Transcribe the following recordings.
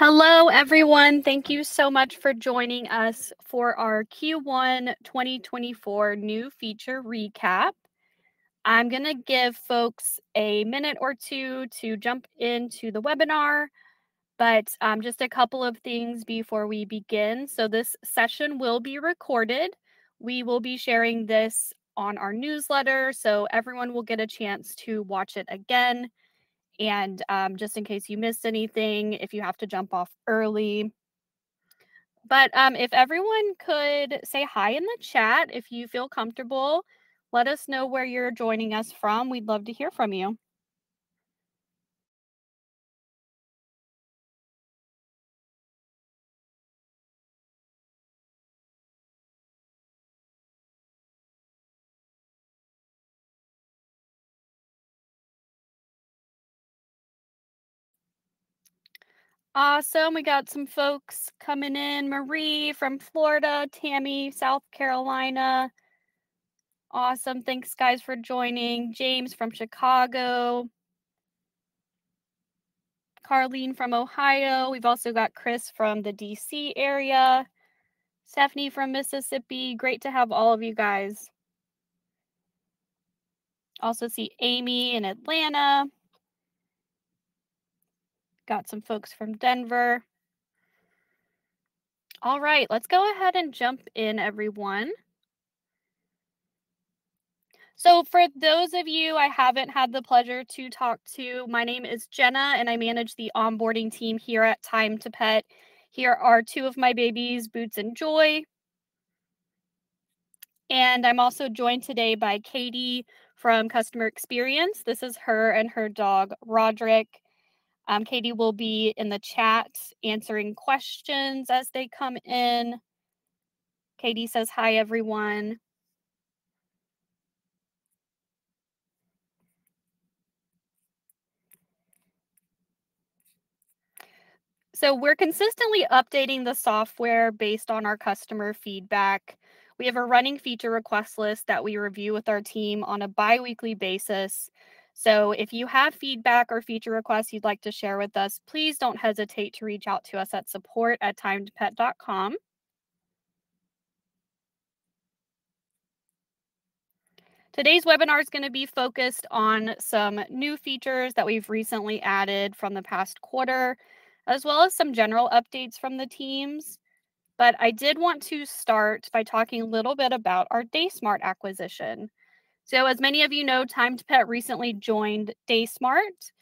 Hello, everyone. Thank you so much for joining us for our Q1 2024 new feature recap. I'm going to give folks a minute or two to jump into the webinar, but um, just a couple of things before we begin. So, this session will be recorded. We will be sharing this on our newsletter, so everyone will get a chance to watch it again. And um, just in case you missed anything, if you have to jump off early. But um, if everyone could say hi in the chat, if you feel comfortable, let us know where you're joining us from. We'd love to hear from you. Awesome. We got some folks coming in. Marie from Florida, Tammy, South Carolina. Awesome. Thanks, guys, for joining. James from Chicago. Carlene from Ohio. We've also got Chris from the DC area. Stephanie from Mississippi. Great to have all of you guys. Also see Amy in Atlanta. Got some folks from Denver. All right, let's go ahead and jump in, everyone. So, for those of you I haven't had the pleasure to talk to, my name is Jenna and I manage the onboarding team here at Time to Pet. Here are two of my babies, Boots and Joy. And I'm also joined today by Katie from Customer Experience. This is her and her dog, Roderick. Um, Katie will be in the chat answering questions as they come in. Katie says, Hi, everyone. So, we're consistently updating the software based on our customer feedback. We have a running feature request list that we review with our team on a bi weekly basis. So if you have feedback or feature requests you'd like to share with us, please don't hesitate to reach out to us at support at timetopet.com. Today's webinar is going to be focused on some new features that we've recently added from the past quarter, as well as some general updates from the teams. But I did want to start by talking a little bit about our DaySmart acquisition. So, as many of you know, Time to Pet recently joined DaySmart.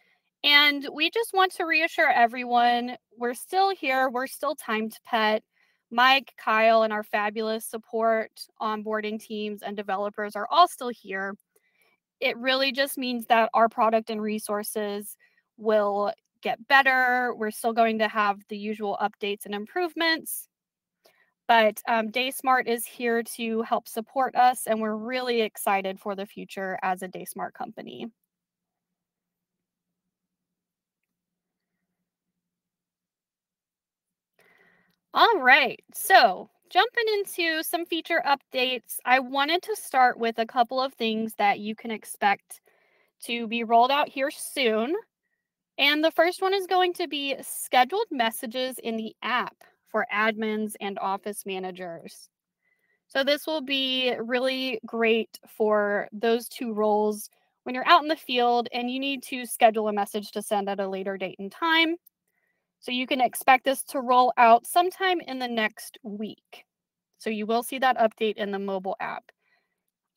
And we just want to reassure everyone we're still here, we're still Time to Pet. Mike, Kyle, and our fabulous support, onboarding teams, and developers are all still here. It really just means that our product and resources will get better. We're still going to have the usual updates and improvements, but um, DaySmart is here to help support us, and we're really excited for the future as a DaySmart company. All right, so jumping into some feature updates, I wanted to start with a couple of things that you can expect to be rolled out here soon. And the first one is going to be scheduled messages in the app for admins and office managers. So this will be really great for those two roles when you're out in the field and you need to schedule a message to send at a later date and time. So you can expect this to roll out sometime in the next week. So you will see that update in the mobile app.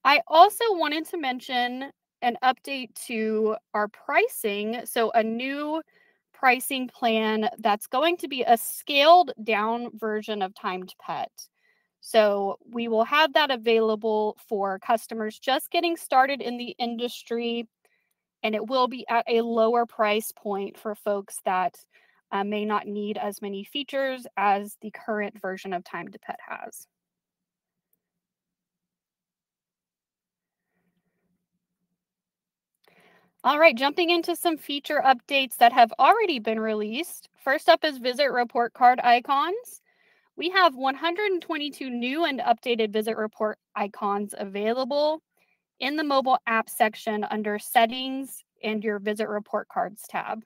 I also wanted to mention an update to our pricing. So a new pricing plan that's going to be a scaled down version of Time to Pet. So we will have that available for customers just getting started in the industry, and it will be at a lower price point for folks that uh, may not need as many features as the current version of Time to Pet has. All right, jumping into some feature updates that have already been released. First up is visit report card icons. We have 122 new and updated visit report icons available in the mobile app section under settings and your visit report cards tab.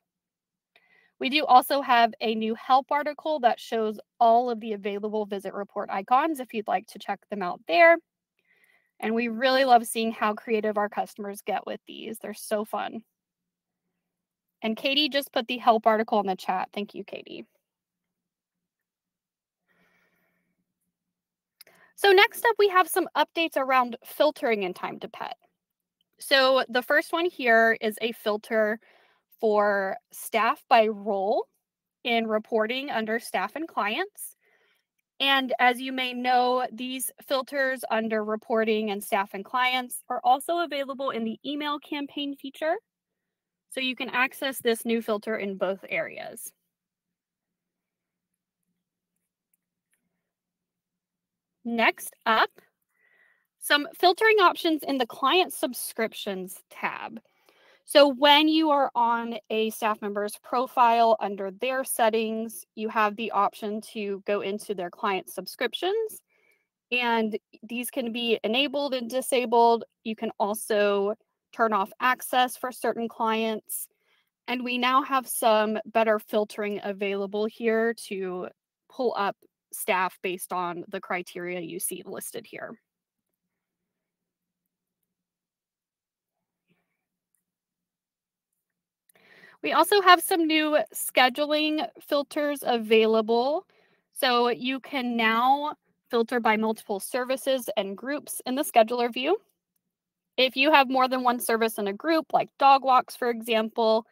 We do also have a new help article that shows all of the available visit report icons if you'd like to check them out there. And we really love seeing how creative our customers get with these. They're so fun. And Katie just put the help article in the chat. Thank you, Katie. So next up, we have some updates around filtering in time to pet. So the first one here is a filter for staff by role in reporting under staff and clients. And as you may know, these filters under reporting and staff and clients are also available in the email campaign feature. So you can access this new filter in both areas. Next up, some filtering options in the client subscriptions tab. So when you are on a staff member's profile under their settings, you have the option to go into their client subscriptions. And these can be enabled and disabled. You can also turn off access for certain clients. And we now have some better filtering available here to pull up staff based on the criteria you see listed here. We also have some new scheduling filters available. So you can now filter by multiple services and groups in the scheduler view. If you have more than one service in a group, like dog walks, for example,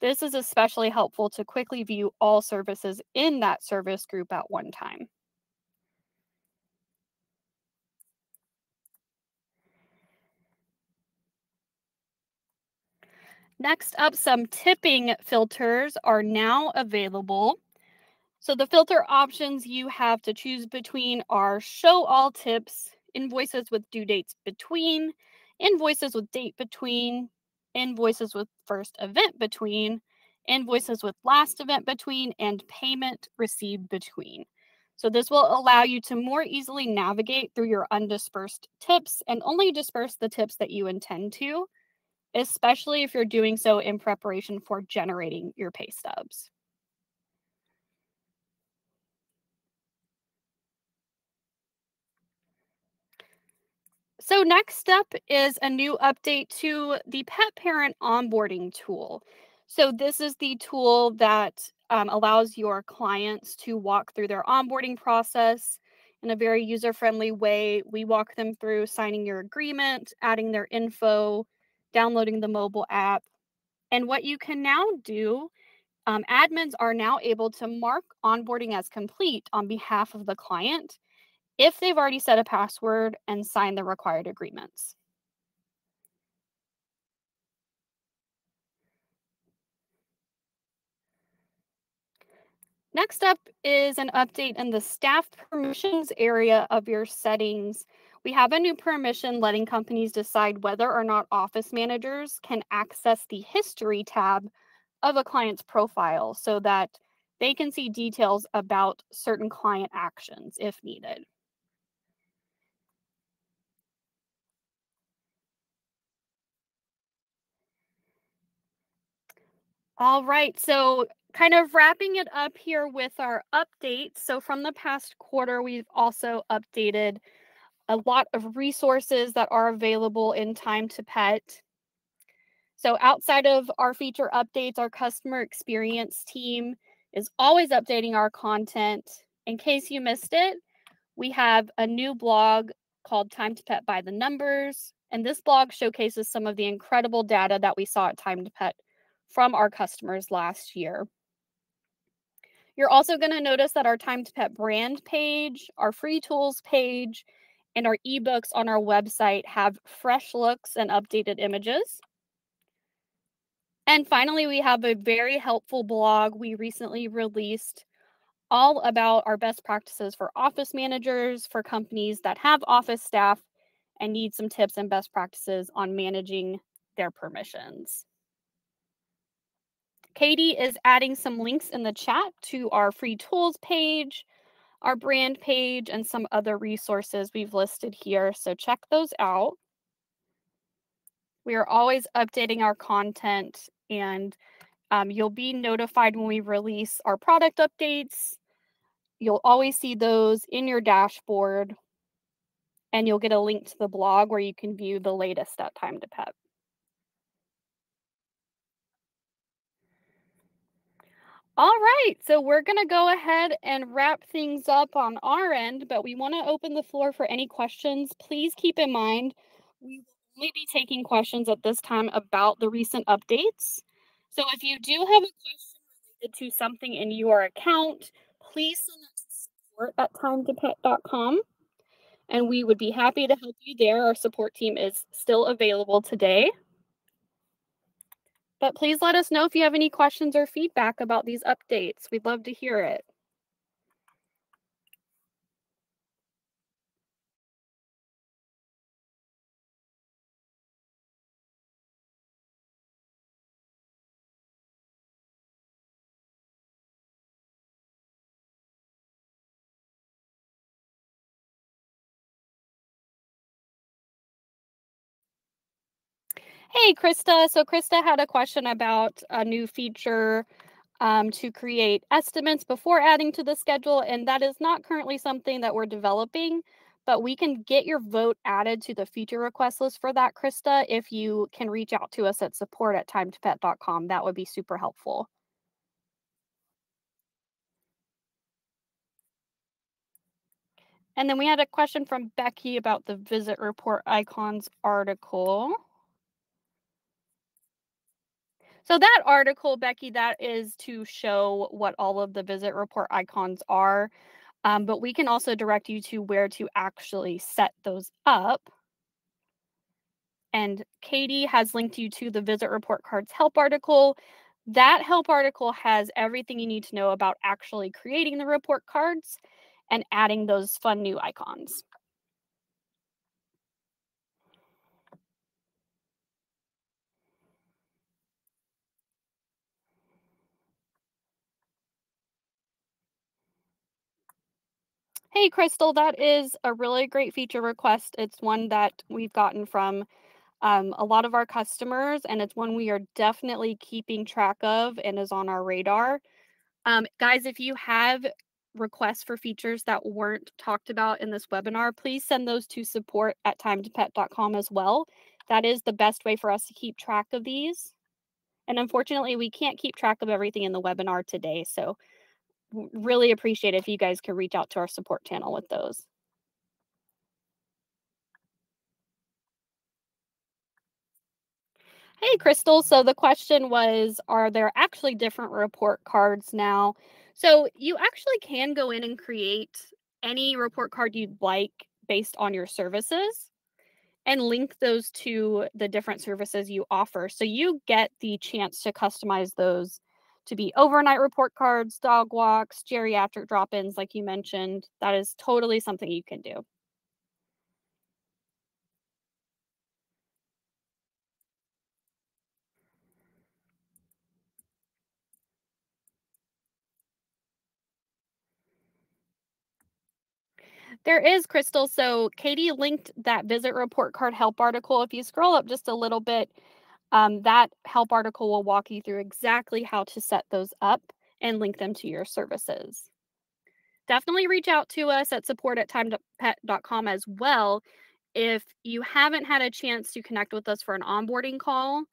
this is especially helpful to quickly view all services in that service group at one time. Next up, some tipping filters are now available. So the filter options you have to choose between are show all tips, invoices with due dates between, invoices with date between, invoices with first event between, invoices with last event between, and payment received between. So this will allow you to more easily navigate through your undispersed tips and only disperse the tips that you intend to especially if you're doing so in preparation for generating your pay stubs. So next up is a new update to the pet parent onboarding tool. So this is the tool that um, allows your clients to walk through their onboarding process in a very user-friendly way. We walk them through signing your agreement, adding their info, downloading the mobile app. And what you can now do, um, admins are now able to mark onboarding as complete on behalf of the client if they've already set a password and signed the required agreements. Next up is an update in the staff permissions area of your settings we have a new permission letting companies decide whether or not office managers can access the history tab of a client's profile so that they can see details about certain client actions if needed. All right, so kind of wrapping it up here with our updates. So from the past quarter, we've also updated a lot of resources that are available in Time to Pet. So, outside of our feature updates, our customer experience team is always updating our content. In case you missed it, we have a new blog called Time to Pet by the Numbers. And this blog showcases some of the incredible data that we saw at Time to Pet from our customers last year. You're also going to notice that our Time to Pet brand page, our free tools page, and our ebooks on our website have fresh looks and updated images. And finally, we have a very helpful blog we recently released all about our best practices for office managers, for companies that have office staff and need some tips and best practices on managing their permissions. Katie is adding some links in the chat to our free tools page, our brand page and some other resources we've listed here. So check those out. We are always updating our content and Um, you'll be notified when we release our product updates. You'll always see those in your dashboard, and you'll get a link to the blog where you can view the latest at Time to Pet. All right, so we're going to go ahead and wrap things up on our end, but we want to open the floor for any questions. Please keep in mind we will only be taking questions at this time about the recent updates. So if you do have a question related to something in your account, please send it to support at timetopet.com and we would be happy to help you there. Our support team is still available today. But please let us know if you have any questions or feedback about these updates. We'd love to hear it. Hey, Krista. So Krista had a question about a new feature um, to create estimates before adding to the schedule, and that is not currently something that we're developing, but we can get your vote added to the feature request list for that, Krista, if you can reach out to us at support at timetopet.com. That would be super helpful. And then we had a question from Becky about the visit report icons article. So that article, Becky, that is to show what all of the visit report icons are. Um, but we can also direct you to where to actually set those up. And Katie has linked you to the visit report cards help article. That help article has everything you need to know about actually creating the report cards and adding those fun new icons. Hey, Crystal, that is a really great feature request. It's one that we've gotten from um, a lot of our customers, and it's one we are definitely keeping track of and is on our radar. Um, guys, if you have requests for features that weren't talked about in this webinar, please send those to support at timetopet.com as well. That is the best way for us to keep track of these. And unfortunately, we can't keep track of everything in the webinar today. So really appreciate if you guys could reach out to our support channel with those. Hey, Crystal. So the question was, are there actually different report cards now? So you actually can go in and create any report card you'd like based on your services and link those to the different services you offer. So you get the chance to customize those to be overnight report cards, dog walks, geriatric drop ins, like you mentioned. That is totally something you can do. There is, Crystal. So Katie linked that visit report card help article. If you scroll up just a little bit, um, that help article will walk you through exactly how to set those up and link them to your services. Definitely reach out to us at support at timetopet.com as well if you haven't had a chance to connect with us for an onboarding call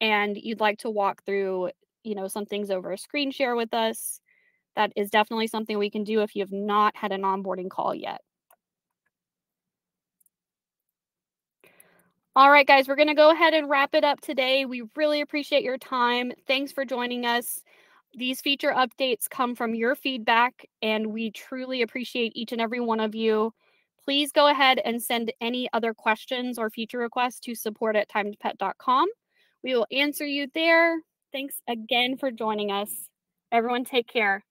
and you'd like to walk through, you know, some things over a screen share with us. That is definitely something we can do if you have not had an onboarding call yet. All right, guys, we're going to go ahead and wrap it up today. We really appreciate your time. Thanks for joining us. These feature updates come from your feedback, and we truly appreciate each and every one of you. Please go ahead and send any other questions or feature requests to support at timetopet.com. We will answer you there. Thanks again for joining us. Everyone, take care.